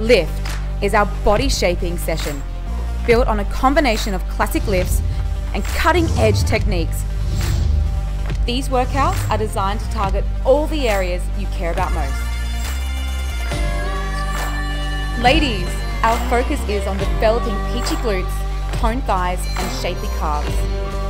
Lift is our body shaping session, built on a combination of classic lifts and cutting edge techniques. These workouts are designed to target all the areas you care about most. Ladies, our focus is on developing peachy glutes, toned thighs, and shapely calves.